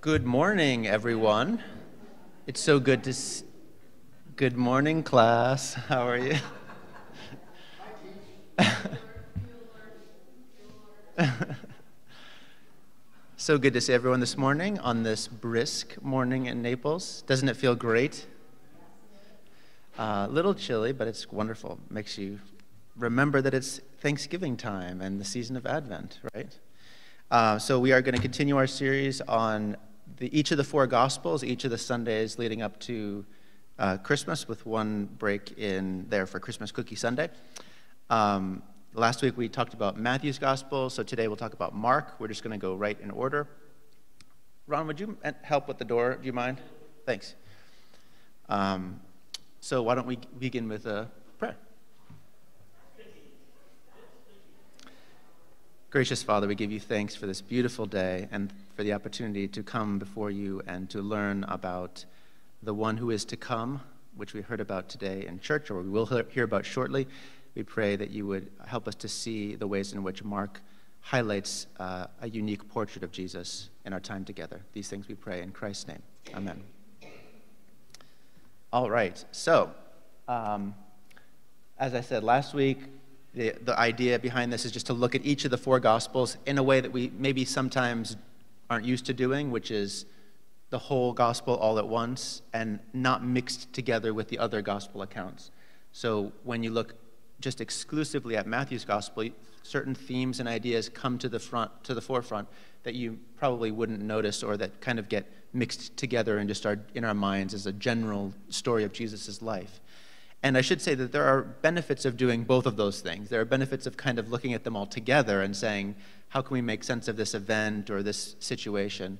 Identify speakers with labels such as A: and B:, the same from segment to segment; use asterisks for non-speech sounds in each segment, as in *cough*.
A: Good morning, everyone. It's so good to. S- good morning, class. How are you? *laughs* so good to see everyone this morning on this brisk morning in Naples. Doesn't it feel great? A uh, little chilly, but it's wonderful. Makes you remember that it's Thanksgiving time and the season of Advent, right? Uh, so we are going to continue our series on the, each of the four Gospels, each of the Sundays leading up to uh, Christmas, with one break in there for Christmas Cookie Sunday. Um, last week we talked about Matthew's Gospel, so today we'll talk about Mark. We're just going to go right in order. Ron, would you help with the door? Do you mind? Thanks. Um, so why don't we begin with a prayer? Gracious Father, we give you thanks for this beautiful day and for the opportunity to come before you and to learn about the one who is to come, which we heard about today in church, or we will hear about shortly. We pray that you would help us to see the ways in which Mark highlights uh, a unique portrait of Jesus in our time together. These things we pray in Christ's name. Amen. All right, so um, as I said last week, the, the idea behind this is just to look at each of the four Gospels in a way that we maybe sometimes aren't used to doing, which is the whole Gospel all at once and not mixed together with the other Gospel accounts. So when you look just exclusively at Matthew's Gospel, certain themes and ideas come to the front, to the forefront that you probably wouldn't notice or that kind of get mixed together and just are in our minds as a general story of Jesus' life. And I should say that there are benefits of doing both of those things. There are benefits of kind of looking at them all together and saying, how can we make sense of this event or this situation?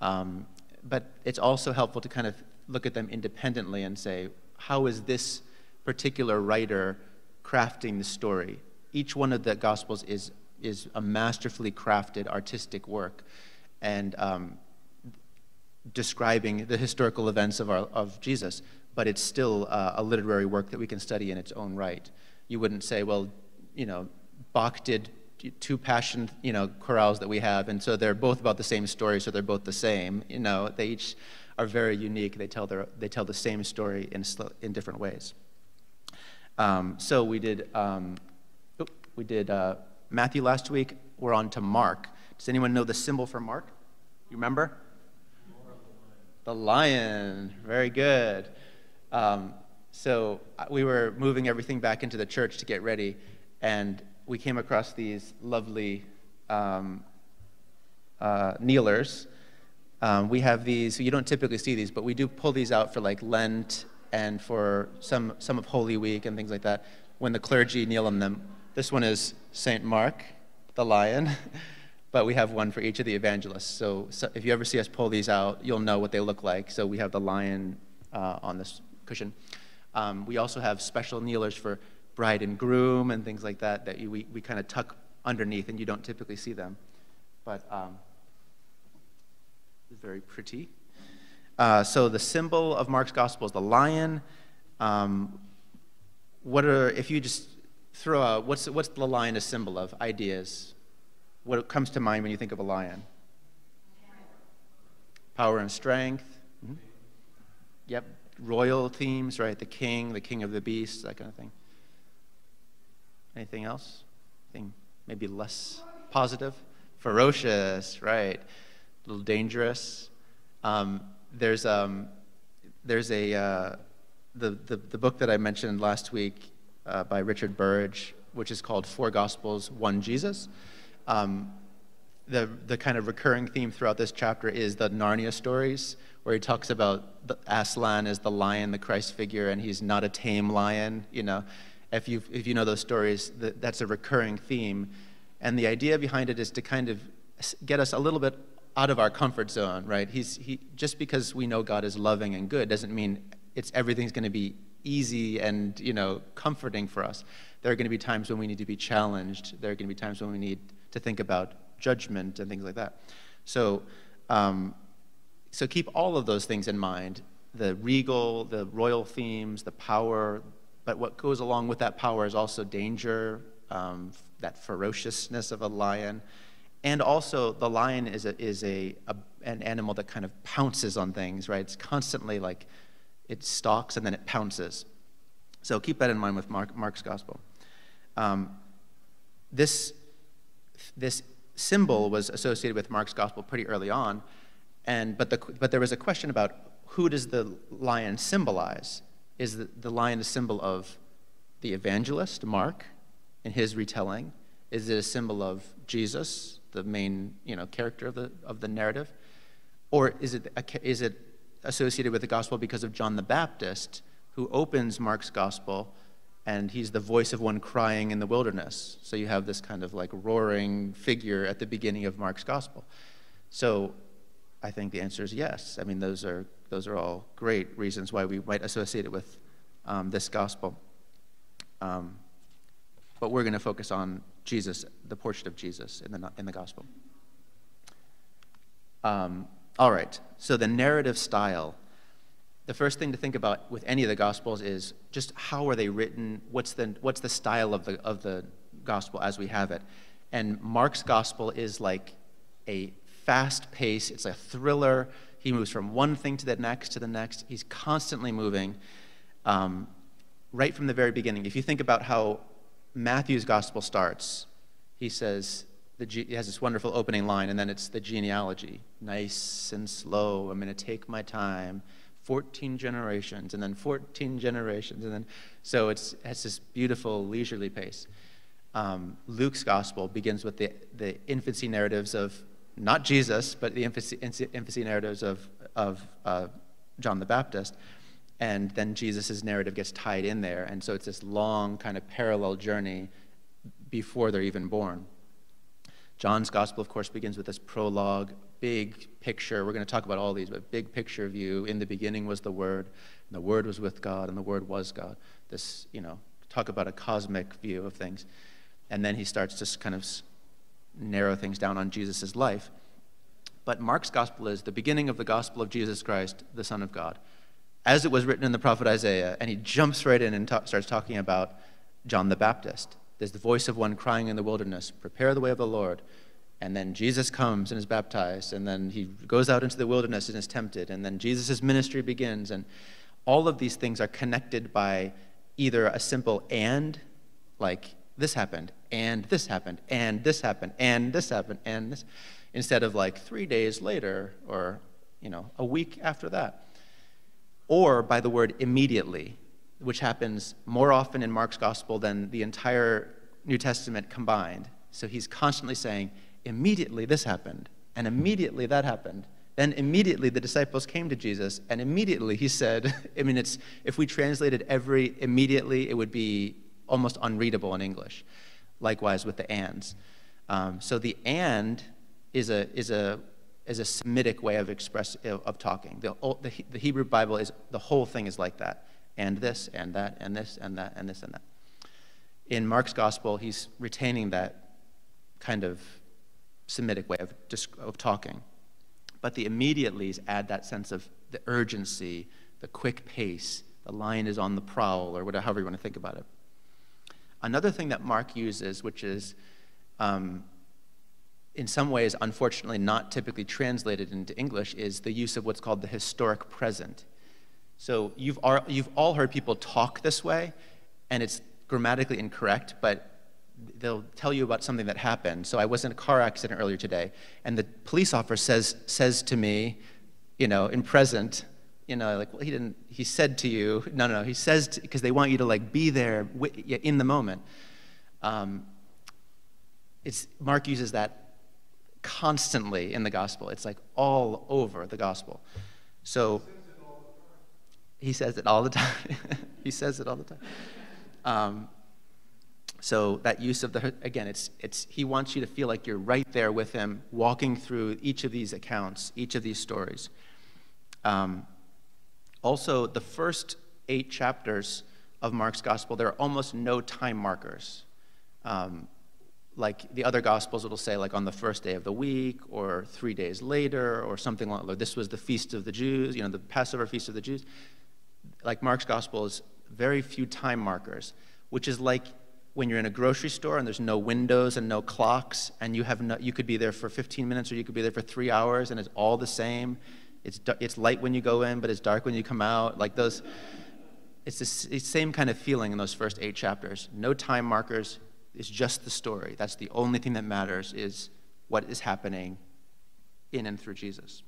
A: Um, but it's also helpful to kind of look at them independently and say, how is this particular writer crafting the story? Each one of the Gospels is, is a masterfully crafted artistic work and um, describing the historical events of, our, of Jesus but it's still uh, a literary work that we can study in its own right. You wouldn't say, well, you know, Bach did two passion, you know, chorales that we have, and so they're both about the same story, so they're both the same. You know, they each are very unique. They tell their, they tell the same story in in different ways. Um, so we did um, we did uh, Matthew last week. We're on to Mark. Does anyone know the symbol for Mark? You remember? The lion. Very good. Um, so uh, we were moving everything back into the church to get ready, and we came across these lovely um, uh, kneelers. Um, we have these, you don't typically see these, but we do pull these out for like Lent and for some, some of Holy Week and things like that when the clergy kneel on them. This one is St. Mark, the lion, *laughs* but we have one for each of the evangelists. So, so, if you ever see us pull these out, you'll know what they look like. So we have the lion uh, on this cushion. Um, we also have special kneelers for bride and groom and things like that that you, we, we kind of tuck underneath and you don't typically see them. But um, very pretty. Uh, so the symbol of Mark's gospel is the lion. Um, what are, if you just throw out, what's, what's the lion a symbol of? Ideas. What comes to mind when you think of a lion? Power and strength. Mm-hmm. Yep, royal themes, right? The king, the king of the beasts, that kind of thing. Anything else? Anything maybe less positive? Ferocious, right? A little dangerous. Um, there's um, there's a uh, the, the the book that I mentioned last week uh, by Richard Burridge, which is called Four Gospels, One Jesus. Um, the the kind of recurring theme throughout this chapter is the Narnia stories where he talks about the Aslan as the lion, the Christ figure, and he's not a tame lion. You know, if you if you know those stories, that, that's a recurring theme, and the idea behind it is to kind of get us a little bit out of our comfort zone, right? He's he just because we know God is loving and good doesn't mean it's everything's going to be easy and you know comforting for us. There are going to be times when we need to be challenged. There are going to be times when we need to think about judgment and things like that. So. Um, so keep all of those things in mind the regal, the royal themes, the power, but what goes along with that power is also danger, um, that ferociousness of a lion, and also, the lion is, a, is a, a, an animal that kind of pounces on things, right? It's constantly like it stalks and then it pounces. So keep that in mind with Mark, Mark's gospel. Um, this, this symbol was associated with Mark's gospel pretty early on, and, but, the, but there was a question about who does the lion symbolize? Is the, the lion a symbol of the evangelist, Mark, in his retelling? Is it a symbol of Jesus, the main you know, character of the, of the narrative? Or is it, is it associated with the gospel because of John the Baptist, who opens Mark's gospel and he's the voice of one crying in the wilderness. So you have this kind of like roaring figure at the beginning of Mark's gospel. So I think the answer is yes. I mean, those are, those are all great reasons why we might associate it with um, this gospel. Um, but we're going to focus on Jesus, the portrait of Jesus in the, in the gospel. Um, all right, so the narrative style. The first thing to think about with any of the gospels is just how are they written? What's the, what's the style of the, of the gospel as we have it? And Mark's gospel is like a fast pace, it's a thriller. He moves from one thing to the next to the next. He's constantly moving um, right from the very beginning. If you think about how Matthew's gospel starts, he says, the, he has this wonderful opening line, and then it's the genealogy. Nice and slow. I'm going to take my time. 14 generations, and then 14 generations, and then so it's, it has this beautiful leisurely pace. Um, Luke's gospel begins with the, the infancy narratives of not Jesus, but the infancy, infancy narratives of, of uh, John the Baptist. And then Jesus' narrative gets tied in there. And so it's this long kind of parallel journey before they're even born. John's gospel, of course, begins with this prologue, big picture. We're going to talk about all these, but big picture view. In the beginning was the Word, and the Word was with God, and the Word was God. This, you know, talk about a cosmic view of things. And then he starts to kind of narrow things down on Jesus' life. But Mark's gospel is the beginning of the gospel of Jesus Christ, the Son of God, as it was written in the prophet Isaiah. And he jumps right in and ta- starts talking about John the Baptist there's the voice of one crying in the wilderness, Prepare the way of the Lord. And then Jesus comes and is baptized, and then he goes out into the wilderness and is tempted, and then Jesus' ministry begins. And all of these things are connected by either a simple and, like this happened, and this happened, and this happened, and this happened, and this, instead of like three days later or, you know, a week after that. Or by the word immediately, which happens more often in Mark's gospel than the entire New Testament combined. So he's constantly saying, immediately this happened, and immediately that happened. Then immediately the disciples came to Jesus, and immediately he said, *laughs* I mean, it's, if we translated every immediately, it would be almost unreadable in English. Likewise with the ands. Um, so the and is a, is a, is a Semitic way of express of talking. The, the, the Hebrew Bible is the whole thing is like that and this and that and this and that and this and that. In Mark's gospel, he's retaining that kind of Semitic way of, of talking. But the immediatelys add that sense of the urgency, the quick pace, the lion is on the prowl, or whatever, however you want to think about it. Another thing that Mark uses, which is um, in some ways, unfortunately, not typically translated into English, is the use of what's called the historic present. So you've, you've all heard people talk this way, and it's grammatically incorrect, but they'll tell you about something that happened. So I was in a car accident earlier today, and the police officer says, says to me, you know, in present, you know, like, well, he didn't, he said to you, no, no, no, he says, because they want you to, like, be there in the moment. Um, it's, Mark uses that constantly in the gospel. It's like all over the gospel. So, he says it all the time. he says it all the time. *laughs* Um, so that use of the again, it's it's he wants you to feel like you're right there with him, walking through each of these accounts, each of these stories. Um, also, the first eight chapters of Mark's gospel, there are almost no time markers. Um, like the other gospels, it'll say like on the first day of the week or three days later or something like. This was the feast of the Jews, you know, the Passover feast of the Jews like Mark's gospel, is very few time markers, which is like when you're in a grocery store and there's no windows and no clocks, and you, have no, you could be there for 15 minutes or you could be there for three hours, and it's all the same. It's, it's light when you go in, but it's dark when you come out. Like those, it's the same kind of feeling in those first eight chapters. No time markers, it's just the story. That's the only thing that matters is what is happening in and through Jesus.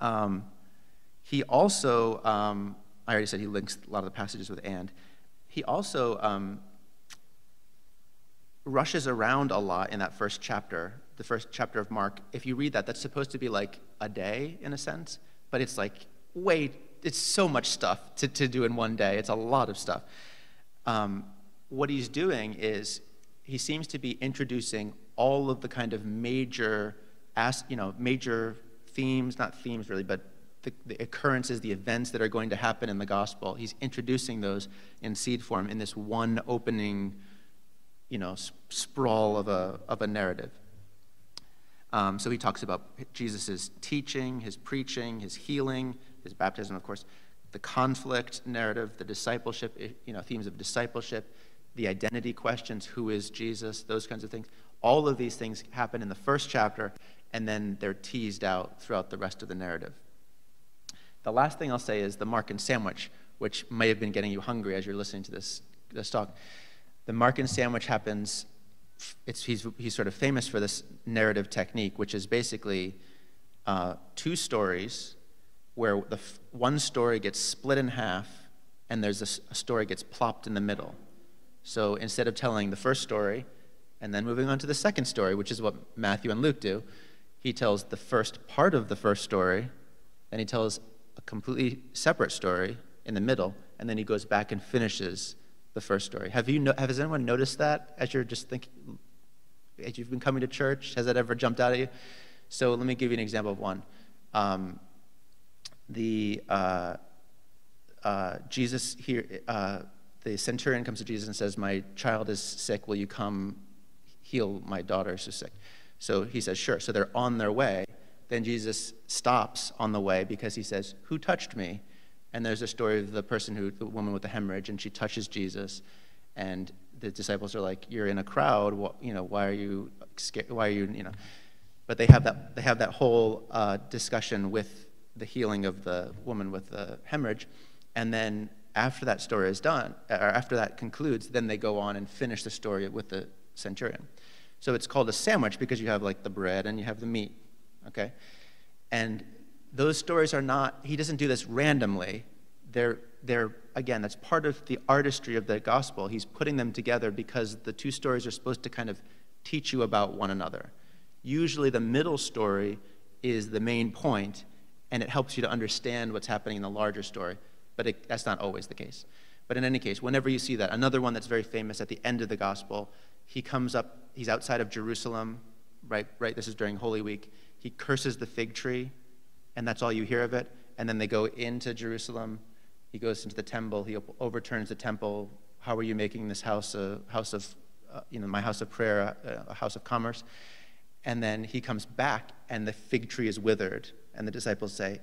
A: Um, he also, um, I already said he links a lot of the passages with and. He also um, rushes around a lot in that first chapter, the first chapter of Mark. If you read that, that's supposed to be like a day in a sense, but it's like way, it's so much stuff to, to do in one day. It's a lot of stuff. Um, what he's doing is he seems to be introducing all of the kind of major, you know, major themes, not themes really, but the, the, occurrences, the events that are going to happen in the gospel. He's introducing those in seed form in this one opening, you know, sprawl of a, of a narrative. Um, so he talks about Jesus' teaching, his preaching, his healing, his baptism, of course, the conflict narrative, the discipleship, you know, themes of discipleship, the identity questions, who is Jesus, those kinds of things. All of these things happen in the first chapter, and then they're teased out throughout the rest of the narrative. The last thing I'll say is the Markan sandwich, which may have been getting you hungry as you're listening to this, this talk. The Markan sandwich happens, he's, he's sort of famous for this narrative technique, which is basically uh, two stories where the one story gets split in half and there's a, a story gets plopped in the middle. So instead of telling the first story and then moving on to the second story, which is what Matthew and Luke do, he tells the first part of the first story, then he tells a completely separate story in the middle, and then he goes back and finishes the first story. Have you no, has anyone noticed that as you're just thinking, as you've been coming to church? Has that ever jumped out at you? So let me give you an example of one. Um, the uh, uh, Jesus here, uh, the centurion comes to Jesus and says, My child is sick. Will you come heal my daughter who's sick? So he says, Sure. So they're on their way. Then Jesus stops on the way because he says, Who touched me? And there's a story of the person who, the woman with the hemorrhage, and she touches Jesus. And the disciples are like, You're in a crowd. You know, why are you scared? Why are you, you know? But they have that, they have that whole uh, discussion with the healing of the woman with the hemorrhage. And then after that story is done, or after that concludes, then they go on and finish the story with the centurion. So it's called a sandwich because you have like the bread and you have the meat, okay? And those stories are not, he doesn't do this randomly. They're, they're, again, that's part of the artistry of the gospel. He's putting them together because the two stories are supposed to kind of teach you about one another. Usually the middle story is the main point, and it helps you to understand what's happening in the larger story but it, that's not always the case. But in any case, whenever you see that, another one that's very famous at the end of the gospel, he comes up, he's outside of Jerusalem, right? Right. This is during Holy Week. He curses the fig tree, and that's all you hear of it. And then they go into Jerusalem. He goes into the temple. He overturns the temple. How are you making this house a house of, uh, you know, my house of prayer, a, a house of commerce? And then he comes back, and the fig tree is withered. And the disciples say,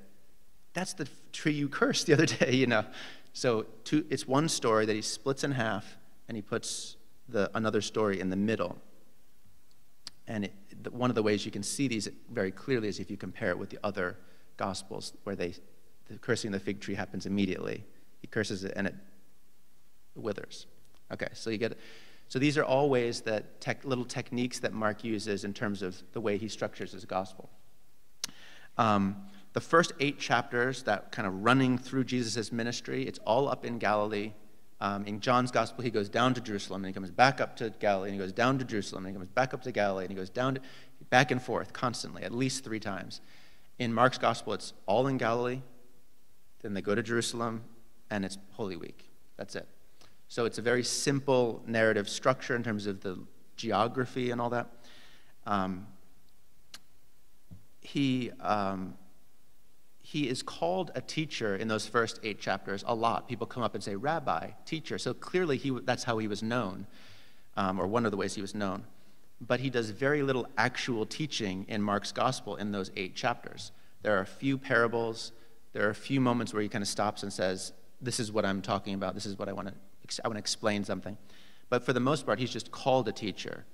A: that's the tree you cursed the other *laughs* day, you know. So two, it's one story that he splits in half and he puts the, another story in the middle. And it, one of the ways you can see these very clearly is if you compare it with the other gospels where they, the cursing of the fig tree happens immediately. He curses it and it withers. Okay, so you get so these are all ways that tech, little techniques that Mark uses in terms of the way he structures his gospel. Um, the first eight chapters that kind of running through Jesus' ministry, it's all up in Galilee. Um, in John's gospel, he goes down to Jerusalem and he comes back up to Galilee and he goes down to Jerusalem and he comes back up to Galilee and he goes down to, back and forth constantly, at least three times. In Mark's gospel, it's all in Galilee, then they go to Jerusalem, and it's Holy Week. That's it. So it's a very simple narrative structure in terms of the geography and all that. Um, he um, he is called a teacher in those first eight chapters a lot. People come up and say, Rabbi, teacher. So clearly, he, that's how he was known, um, or one of the ways he was known. But he does very little actual teaching in Mark's gospel in those eight chapters. There are a few parables, there are a few moments where he kind of stops and says, This is what I'm talking about, this is what I want to I want to explain something. But for the most part, he's just called a teacher.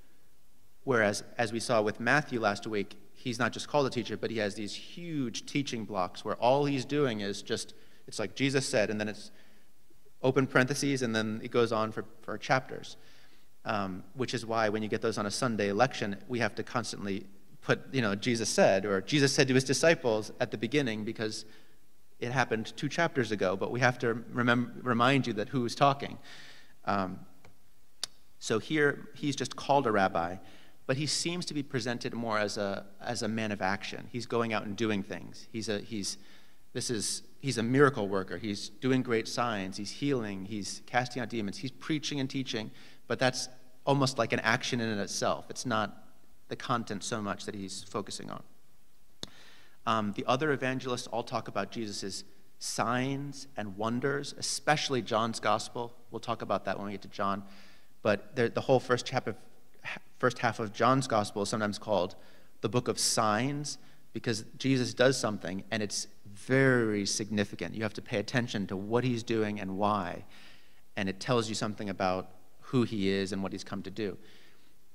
A: Whereas, as we saw with Matthew last week, he's not just called a teacher, but he has these huge teaching blocks where all he's doing is just, it's like Jesus said, and then it's open parentheses, and then it goes on for, for chapters. Um, which is why when you get those on a Sunday lection, we have to constantly put, you know, Jesus said, or Jesus said to his disciples at the beginning, because it happened two chapters ago, but we have to remember, remind you that who is talking. Um, so here, he's just called a rabbi, but he seems to be presented more as a, as a man of action. He's going out and doing things. He's a, he's, this is, he's a miracle worker. He's doing great signs. He's healing. He's casting out demons. He's preaching and teaching, but that's almost like an action in itself. It's not the content so much that he's focusing on. Um, the other evangelists all talk about Jesus' signs and wonders, especially John's gospel. We'll talk about that when we get to John. But the whole first, chapter, first half of John's gospel is sometimes called the book of signs because Jesus does something and it's very significant. You have to pay attention to what he's doing and why. And it tells you something about who he is and what he's come to do.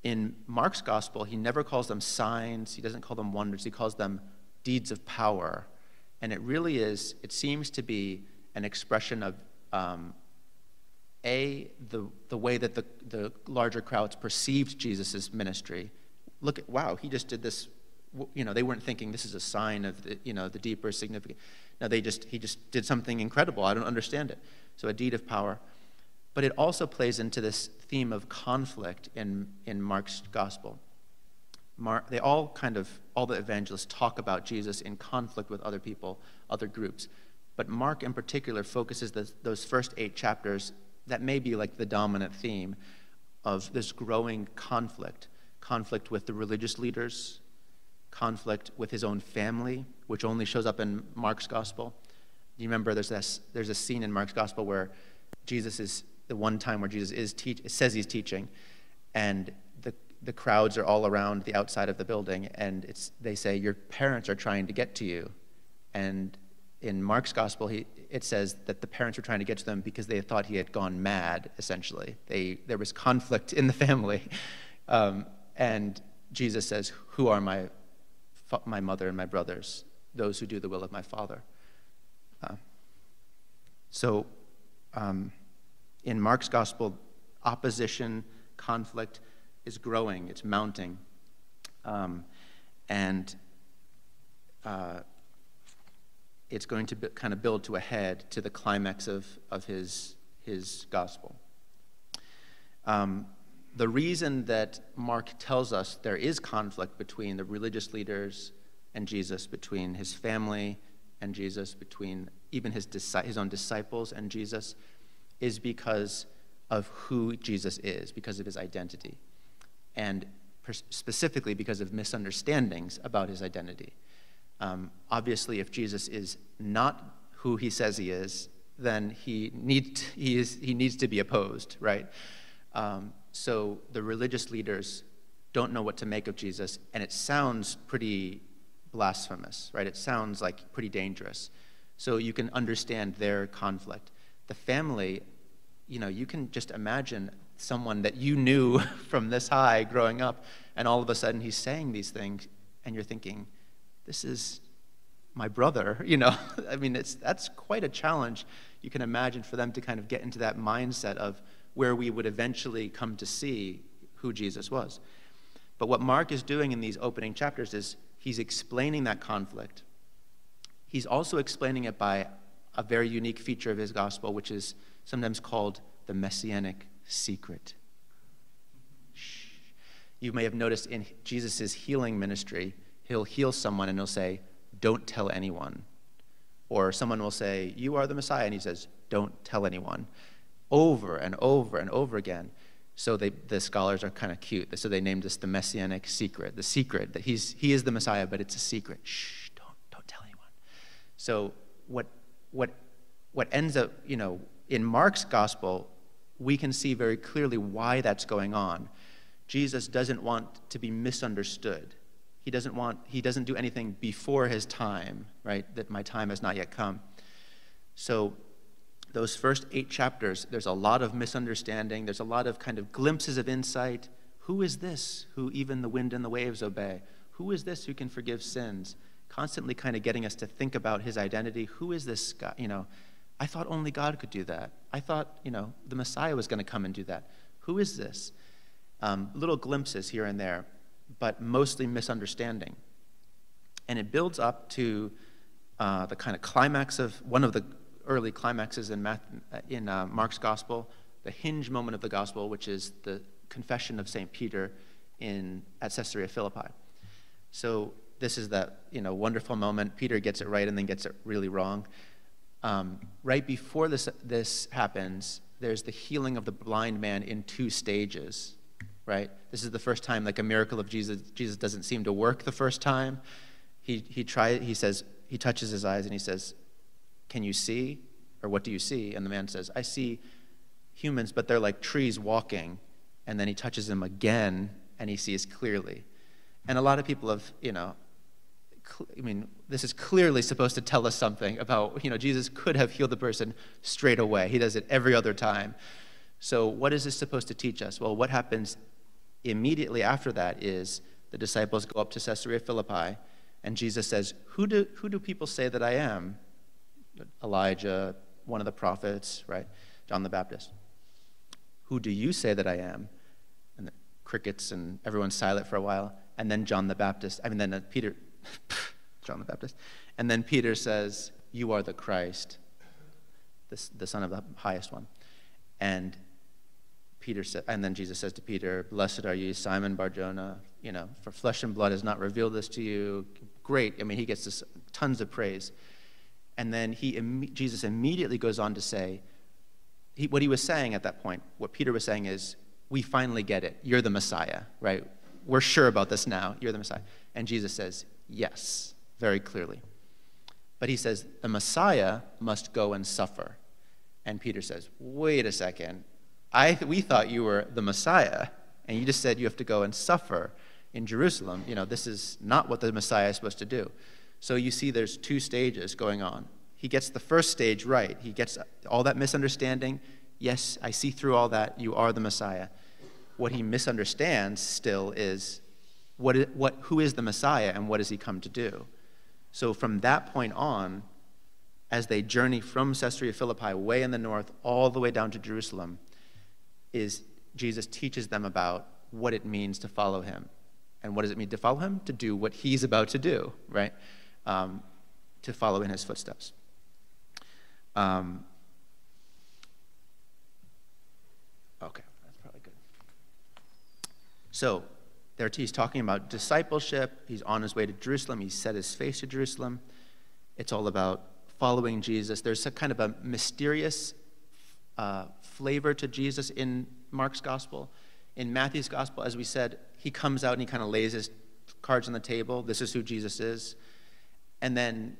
A: In Mark's gospel, he never calls them signs, he doesn't call them wonders, he calls them deeds of power. And it really is, it seems to be an expression of um, A, the, the way that the, the larger crowds perceived Jesus' ministry. Look at, wow, he just did this. You know, they weren't thinking this is a sign of the, you know, the deeper significance. No, they just, he just did something incredible. I don't understand it. So a deed of power. But it also plays into this theme of conflict in, in Mark's gospel. Mark, they all kind of, all the evangelists talk about Jesus in conflict with other people, other groups. But Mark in particular focuses the, those first eight chapters, that may be like the dominant theme of this growing conflict conflict with the religious leaders, conflict with his own family, which only shows up in Mark's gospel. Do you remember there's, this, there's a scene in Mark's gospel where Jesus is, the one time where Jesus is teach, says he's teaching, and the the crowds are all around the outside of the building, and it's, they say, Your parents are trying to get to you. And in Mark's gospel, he, it says that the parents were trying to get to them because they thought he had gone mad, essentially. They, there was conflict in the family. Um, and Jesus says, Who are my, my mother and my brothers? Those who do the will of my Father. Uh, so, um, in Mark's gospel, opposition, conflict, is growing, it's mounting. Um, and uh, it's going to be, kind of build to a head to the climax of, of his, his gospel. Um, the reason that Mark tells us there is conflict between the religious leaders and Jesus, between his family and Jesus, between even his, his own disciples and Jesus, is because of who Jesus is, because of his identity and specifically because of misunderstandings about his identity. Um, obviously, if Jesus is not who he says he is, then he, need, he, is, he needs to be opposed, right? Um, so the religious leaders don't know what to make of Jesus, and it sounds pretty blasphemous, right? It sounds like pretty dangerous. So you can understand their conflict. The family, you know, you can just imagine someone that you knew *laughs* from this high growing up, and all of a sudden he's saying these things, and you're thinking, this is my brother, *laughs* you know? I mean, it's, that's quite a challenge you can imagine for them to kind of get into that mindset of where we would eventually come to see who Jesus was. But what Mark is doing in these opening chapters is he's explaining that conflict. He's also explaining it by a very unique feature of his gospel, which is sometimes called the messianic secret. Shh. You may have noticed in Jesus' healing ministry, he'll heal someone and he'll say, Don't tell anyone. Or someone will say, You are the Messiah. And he says, Don't tell anyone. Over and over and over again. So they, the scholars are kind of cute. So they named this the messianic secret, the secret that he's, he is the Messiah, but it's a secret. Shh, don't, don't tell anyone. So what, what, what ends up, you know, in Mark's gospel, we can see very clearly why that's going on. Jesus doesn't want to be misunderstood. He doesn't want he doesn't do anything before his time, right? That my time has not yet come. So those first eight chapters, there's a lot of misunderstanding. There's a lot of kind of glimpses of insight. Who is this who even the wind and the waves obey? Who is this who can forgive sins? Constantly kind of getting us to think about his identity. Who is this guy? You know, I thought only God could do that. I thought, you know, the Messiah was going to come and do that. Who is this? Um, little glimpses here and there, but mostly misunderstanding. And it builds up to uh, the kind of climax of one of the early climaxes in, Math, in uh, Mark's gospel, the hinge moment of the gospel, which is the confession of St. Peter in, at Caesarea Philippi. So this is that you know, wonderful moment. Peter gets it right and then gets it really wrong. Um, right before this, this happens, there's the healing of the blind man in two stages, right? This is the first time, like a miracle of Jesus, Jesus doesn't seem to work the first time. He, he, try, he says, he touches his eyes and he says, can you see? Or what do you see? And the man says, I see humans, but they're like trees walking. And then he touches them again and he sees clearly. And a lot of people have, you know, I mean, this is clearly supposed to tell us something about, you know, Jesus could have healed the person straight away. He does it every other time. So, what is this supposed to teach us? Well, what happens immediately after that is the disciples go up to Caesarea Philippi, and Jesus says, Who do, who do people say that I am? Elijah, one of the prophets, right? John the Baptist. Who do you say that I am? And the crickets and everyone's silent for a while. And then John the Baptist, I mean, then uh, Peter, *laughs* John the Baptist. And then Peter says, You are the Christ, the, the Son of the highest one. And Peter said, and then Jesus says to Peter, Blessed are you, Simon Barjona, you know, for flesh and blood has not revealed this to you. Great. I mean, he gets this tons of praise. And then he, Jesus immediately goes on to say, he, what he was saying at that point, what Peter was saying is, we finally get it. You're the Messiah, right? We're sure about this now. You're the Messiah. And Jesus says, yes, very clearly. But he says, the Messiah must go and suffer. And Peter says, wait a second. I, we thought you were the Messiah, and you just said you have to go and suffer in Jerusalem. You know, this is not what the Messiah is supposed to do. So you see there's two stages going on. He gets the first stage right. He gets all that misunderstanding. Yes, I see through all that. You are the Messiah. What he misunderstands still is what, what, who is the Messiah and what does he come to do? So from that point on, as they journey from Caesarea Philippi, way in the north, all the way down to Jerusalem, is Jesus teaches them about what it means to follow him. And what does it mean to follow him? To do what he's about to do, right? um, to follow in his footsteps. Um, okay, that's probably good. So, there he's talking about discipleship. He's on his way to Jerusalem. He's set his face to Jerusalem. It's all about following Jesus. There's a kind of a mysterious uh, flavor to Jesus in Mark's gospel. In Matthew's gospel, as we said, he comes out and he kind of lays his cards on the table. This is who Jesus is. And then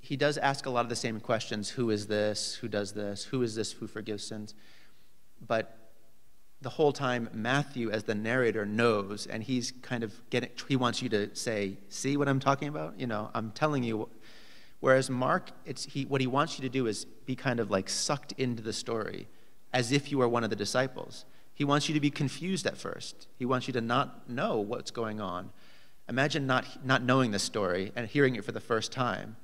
A: he does ask a lot of the same questions who is this? Who does this? Who is this who forgives sins? But the whole time, Matthew, as the narrator, knows, and he's kind of getting, he wants you to say, See what I'm talking about? You know, I'm telling you. Whereas Mark, it's, he, what he wants you to do is be kind of like sucked into the story as if you were one of the disciples. He wants you to be confused at first, he wants you to not know what's going on. Imagine not, not knowing the story and hearing it for the first time.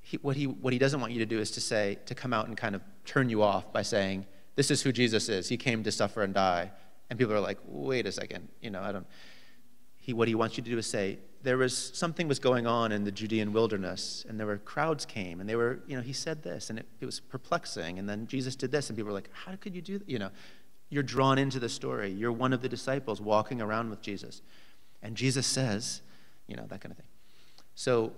A: He, what, he, what he doesn't want you to do is to say, to come out and kind of turn you off by saying, this is who Jesus is. He came to suffer and die. And people are like, wait a second, you know, I don't. He, what he wants you to do is say, there was something was going on in the Judean wilderness, and there were crowds came, and they were, you know, he said this, and it, it was perplexing, and then Jesus did this, and people were like, how could you do that? You know, you're drawn into the story. You're one of the disciples walking around with Jesus. And Jesus says, you know, that kind of thing. So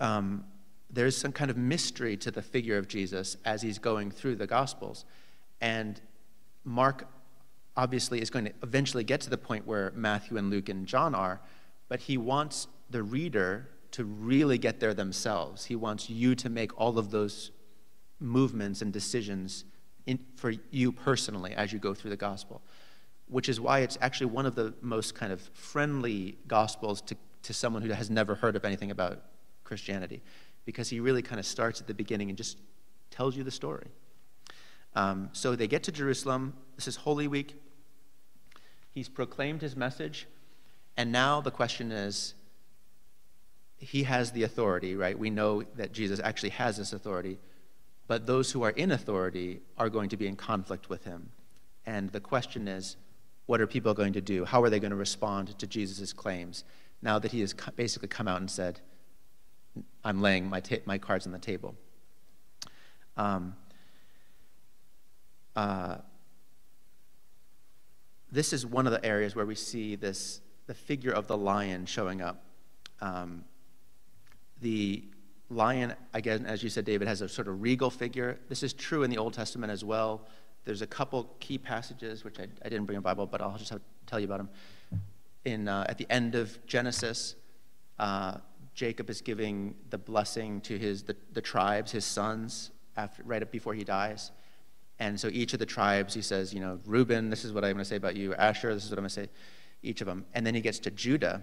A: um, there's some kind of mystery to the figure of Jesus as he's going through the Gospels. And Mark obviously is going to eventually get to the point where Matthew and Luke and John are, but he wants the reader to really get there themselves. He wants you to make all of those movements and decisions in, for you personally as you go through the gospel which is why it's actually one of the most kind of friendly gospels to, to someone who has never heard of anything about Christianity, because he really kind of starts at the beginning and just tells you the story. Um, so they get to Jerusalem. This is Holy Week. He's proclaimed his message. And now the question is he has the authority, right? We know that Jesus actually has this authority. But those who are in authority are going to be in conflict with him. And the question is what are people going to do? How are they going to respond to Jesus' claims now that he has basically come out and said, I'm laying my, my cards on the table? Um, uh, this is one of the areas where we see this the figure of the lion showing up. Um, the lion, again, as you said, David, has a sort of regal figure. This is true in the Old Testament as well. There's a couple key passages, which I, I didn't bring a Bible, but I'll just have, tell you about them. In, uh, at the end of Genesis, uh, Jacob is giving the blessing to his, the, the tribes, his sons, after, right up before he dies. And so each of the tribes, he says, you know, Reuben, this is what I'm going to say about you. Asher, this is what I'm going to say, each of them. And then he gets to Judah,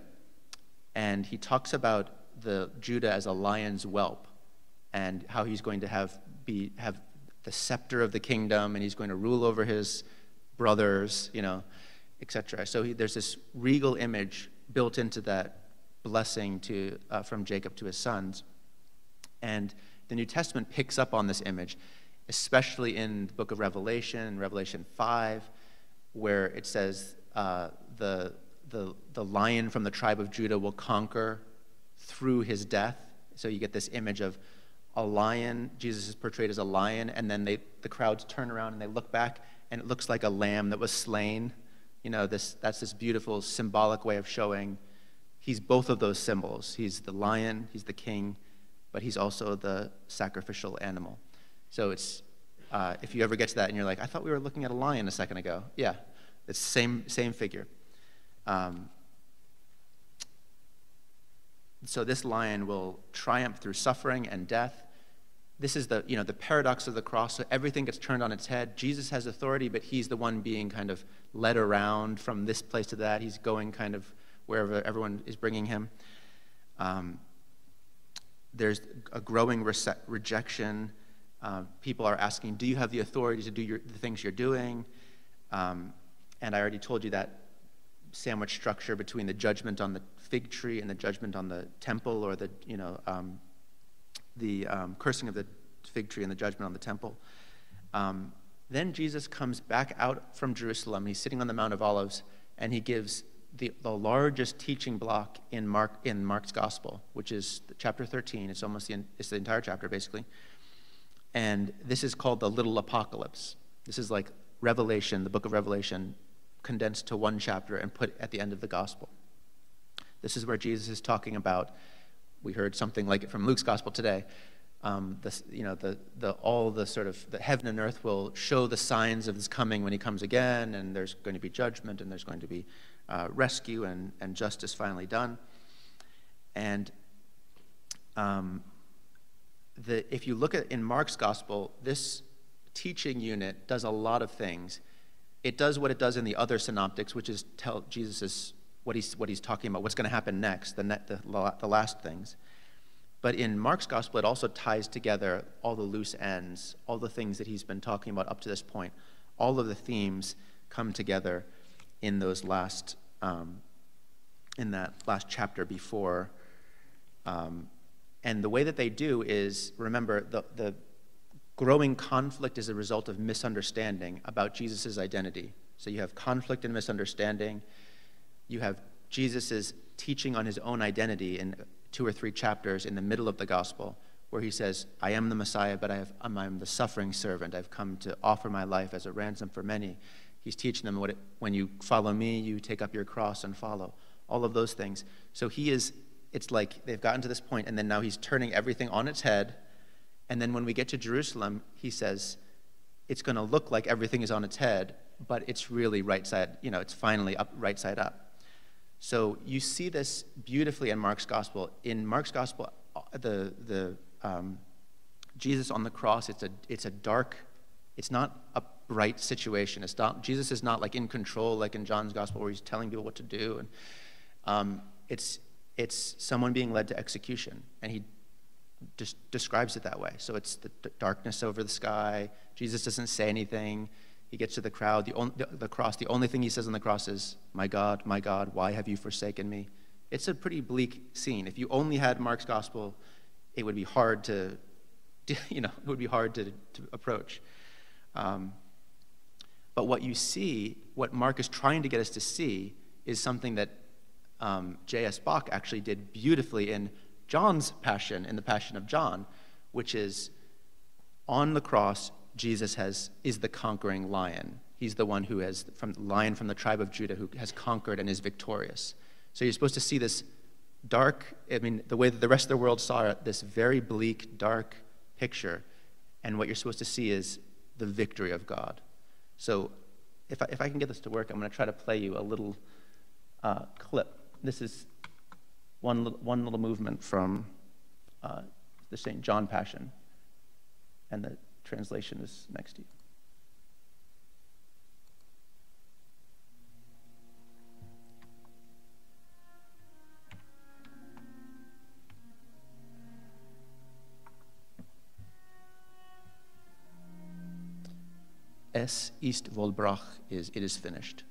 A: and he talks about the Judah as a lion's whelp, and how he's going to have be have the scepter of the kingdom, and he's going to rule over his brothers, you know, etc. So he, there's this regal image built into that blessing to, uh, from Jacob to his sons. And the New Testament picks up on this image, especially in the book of Revelation, Revelation 5, where it says uh, the, the, the lion from the tribe of Judah will conquer through his death. So you get this image of a lion. Jesus is portrayed as a lion, and then they, the crowds turn around and they look back, and it looks like a lamb that was slain. You know, this, that's this beautiful symbolic way of showing he's both of those symbols. He's the lion, he's the king, but he's also the sacrificial animal. So it's, uh, if you ever get to that and you're like, I thought we were looking at a lion a second ago. Yeah, it's same, same figure. Um, so this lion will triumph through suffering and death this is the, you know, the paradox of the cross. So everything gets turned on its head. Jesus has authority, but he's the one being kind of led around from this place to that. He's going kind of wherever everyone is bringing him. Um, there's a growing rejection. Uh, people are asking, Do you have the authority to do your, the things you're doing? Um, and I already told you that sandwich structure between the judgment on the fig tree and the judgment on the temple or the, you know, um, the um, cursing of the fig tree and the judgment on the temple. Um, then Jesus comes back out from Jerusalem. He's sitting on the Mount of Olives, and he gives the, the largest teaching block in, Mark, in Mark's Gospel, which is chapter 13. It's almost the, it's the entire chapter, basically. And this is called the Little Apocalypse. This is like Revelation, the book of Revelation, condensed to one chapter and put at the end of the Gospel. This is where Jesus is talking about we heard something like it from Luke's gospel today. Um, the, you know, the, the, all the sort of the heaven and earth will show the signs of his coming when he comes again, and there's going to be judgment, and there's going to be uh, rescue and, and justice finally done. And um, the, if you look at in Mark's gospel, this teaching unit does a lot of things. It does what it does in the other synoptics, which is tell Jesus' what he's, what he's talking about, what's going to happen next, the, the, the last things. But in Mark's gospel, it also ties together all the loose ends, all the things that he's been talking about up to this point. All of the themes come together in those last, um, in that last chapter before. Um, and the way that they do is, remember, the, the growing conflict is a result of misunderstanding about Jesus' identity. So you have conflict and misunderstanding you have Jesus' teaching on his own identity in two or three chapters in the middle of the gospel, where he says, I am the Messiah, but I have, um, I'm the suffering servant. I've come to offer my life as a ransom for many. He's teaching them what it, when you follow me, you take up your cross and follow. All of those things. So he is, it's like they've gotten to this point, and then now he's turning everything on its head. And then when we get to Jerusalem, he says, it's going to look like everything is on its head, but it's really right side, you know, it's finally up, right side up. So you see this beautifully in Mark's gospel. In Mark's gospel, uh, the, the um, Jesus on the cross, it's a, it's a dark, it's not a bright situation. It's not, Jesus is not like in control, like in John's gospel, where he's telling people what to do. And um, it's, it's someone being led to execution. And he, describes it that way. So it's the darkness over the sky. Jesus doesn't say anything. He gets to the crowd, the, on, the, the cross. The only thing he says on the cross is, My God, my God, why have you forsaken me? It's a pretty bleak scene. If you only had Mark's gospel, it would be hard to, *laughs* you know, it would be hard to, to approach. Um, but what you see, what Mark is trying to get us to see, is something that um, J.S. Bach actually did beautifully in John's Passion, in the Passion of John, which is on the cross, Jesus has, is the conquering lion. He's the one who has, from the lion from the tribe of Judah, who has conquered and is victorious. So you're supposed to see this dark, I mean, the way that the rest of the world saw it, this very bleak, dark picture. And what you're supposed to see is the victory of God. So if I, if I can get this to work, I'm going to try to play you a little uh, clip. This is one, one little movement from uh, the St. John Passion, and the translation is next to you. Es ist vollbracht is it is finished.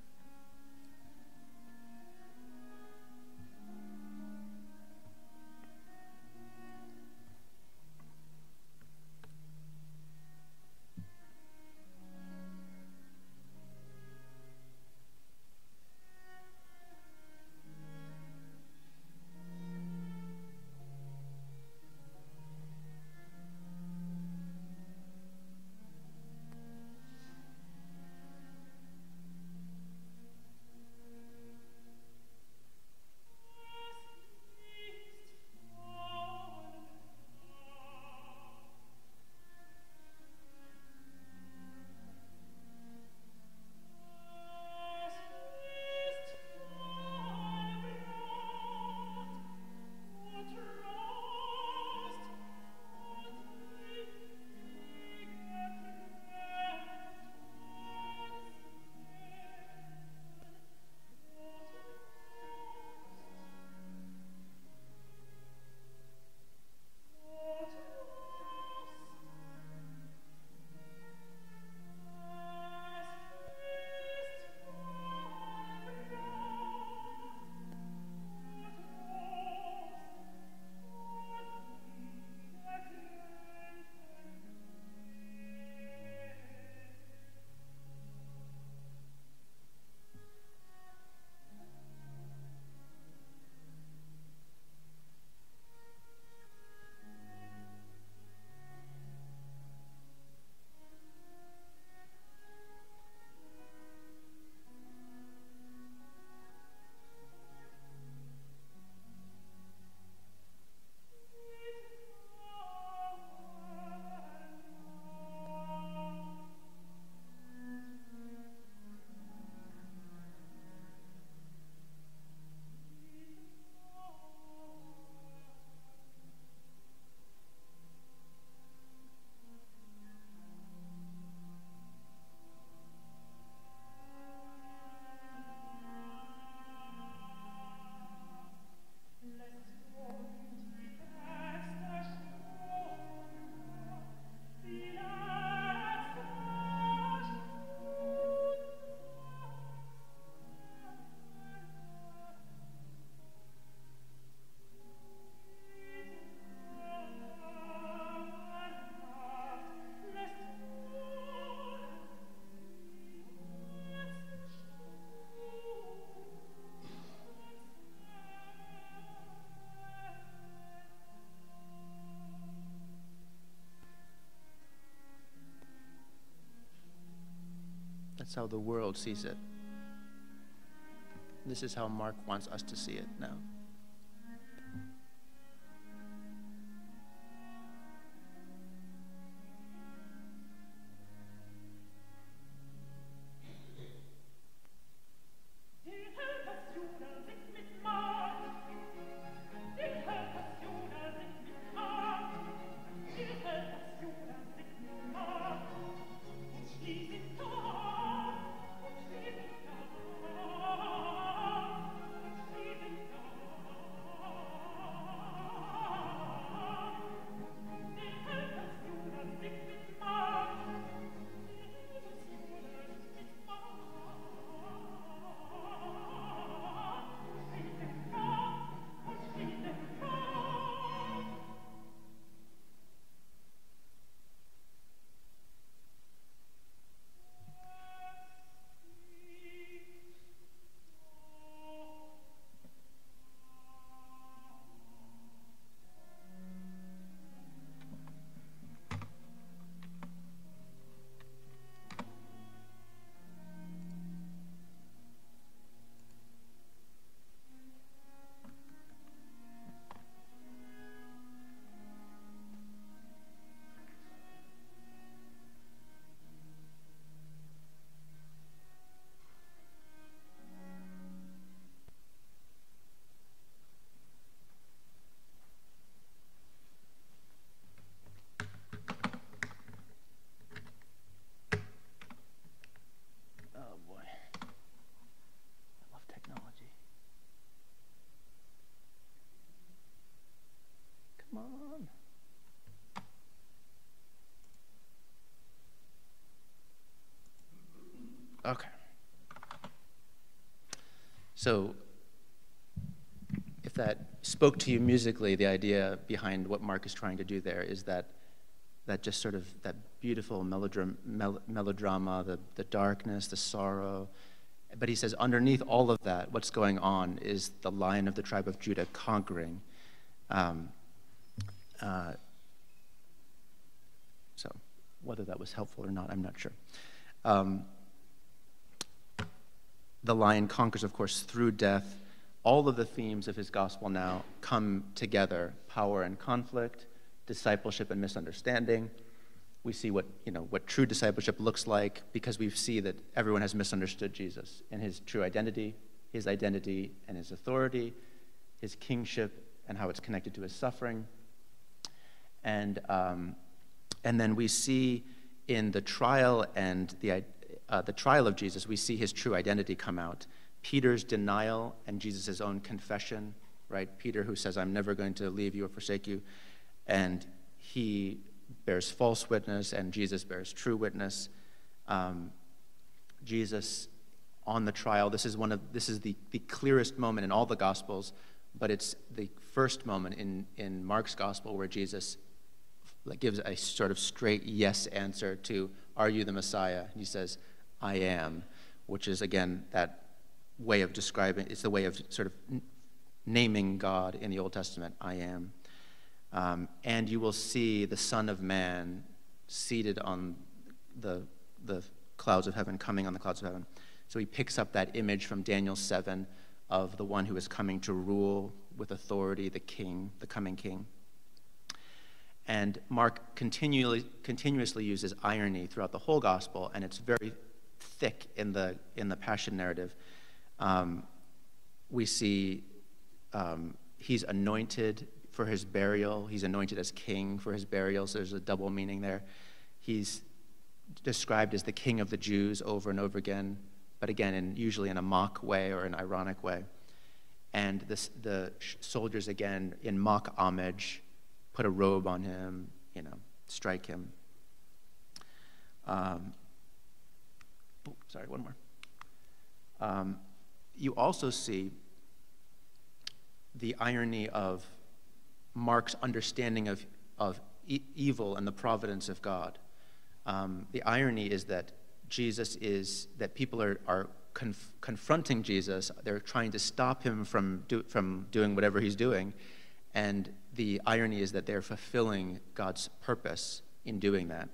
A: How the world sees it. This is how Mark wants us to see it now. Okay. So if that spoke to you musically, the idea behind what Mark is trying to do there is that that just sort of that beautiful melodrama, mel melodrama the, the darkness, the sorrow. But he says underneath all of that, what's going on is the lion of the tribe of Judah conquering. Um, uh, so whether that was helpful or not, I'm not sure. Um, the lion conquers, of course, through death. All of the themes of his gospel now come together power and conflict, discipleship and misunderstanding. We see what, you know, what true discipleship looks like because we see that everyone has misunderstood Jesus and his true identity, his identity and his authority, his kingship and how it's connected to his suffering. And, um, and then we see in the trial and the, uh, the trial of Jesus, we see his true identity come out. Peter's denial and Jesus' own confession, right? Peter, who says, I'm never going to leave you or forsake you. And he bears false witness, and Jesus bears true witness. Um, Jesus on the trial, this is, one of, this is the, the clearest moment in all the Gospels, but it's the first moment in, in Mark's Gospel where Jesus gives a sort of straight yes answer to, Are you the Messiah? And he says, I am, which is, again, that way of describing, it's the way of sort of naming God in the Old Testament, I am. Um, and you will see the Son of Man seated on the, the clouds of heaven, coming on the clouds of heaven. So he picks up that image from Daniel 7 of the one who is coming to rule with authority, the king, the coming king. And Mark continually, continuously uses irony throughout the whole gospel, and it's very thick in the, in the passion narrative. Um, we see um, he's anointed for his burial. He's anointed as king for his burial, so there's a double meaning there. He's described as the king of the Jews over and over again, but again, in, usually in a mock way or an ironic way. And this, the soldiers, again, in mock homage, put a robe on him, you know, strike him. Um, sorry, one more. Um, you also see the irony of Mark's understanding of, of e- evil and the providence of God. Um, the irony is that Jesus is, that people are, are conf- confronting Jesus, they're trying to stop him from, do, from doing whatever he's doing. And the irony is that they're fulfilling God's purpose in doing that.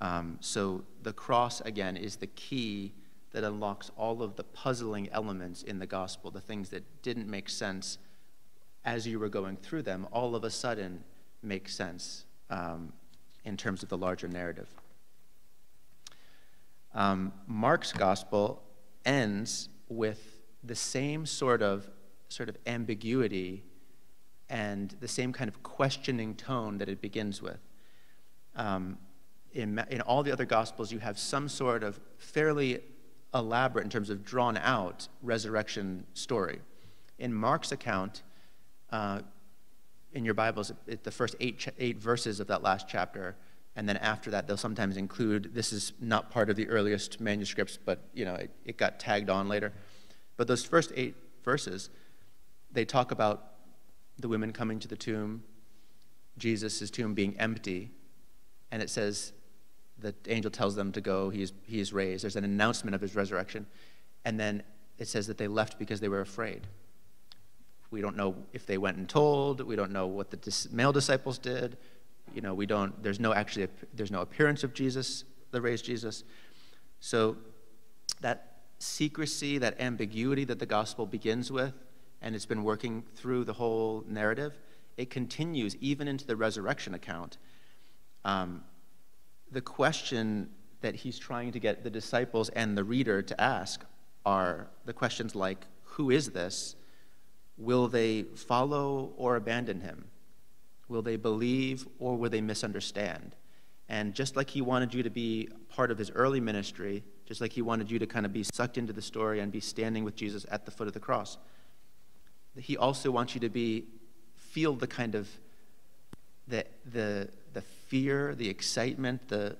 A: Um, so the cross, again, is the key that unlocks all of the puzzling elements in the gospel, the things that didn't make sense as you were going through them, all of a sudden make sense um, in terms of the larger narrative. Um, Mark's gospel ends with the same sort of sort of ambiguity and the same kind of questioning tone that it begins with. Um, in, in all the other gospels, you have some sort of fairly elaborate, in terms of drawn out, resurrection story. In Mark's account, uh, in your Bibles, it, the first eight, eight verses of that last chapter, and then after that, they'll sometimes include this is not part of the earliest manuscripts, but you know it, it got tagged on later. But those first eight verses, they talk about the women coming to the tomb, Jesus' tomb being empty, and it says the angel tells them to go, he is, raised. There's an announcement of his resurrection. And then it says that they left because they were afraid. We don't know if they went and told. We don't know what the male disciples did. You know, we don't, there's no actually, there's no appearance of Jesus, the raised Jesus. So that secrecy, that ambiguity that the gospel begins with, and it's been working through the whole narrative, it continues even into the resurrection account. Um, the question that he's trying to get the disciples and the reader to ask are the questions like, Who is this? Will they follow or abandon him? Will they believe or will they misunderstand? And just like he wanted you to be part of his early ministry, just like he wanted you to kind of be sucked into the story and be standing with Jesus at the foot of the cross, he also wants you to be feel the kind of the the the fear, the excitement, the